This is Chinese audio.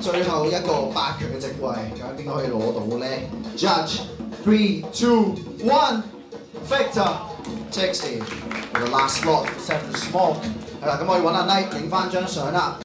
最後一個八強嘅席位，仲有邊個可以攞到咧？Judge，three，two，one，Victor，Texty，t 我 e last slot for Seven Smoke。係啦，咁我要揾 Nate 影翻張相啦。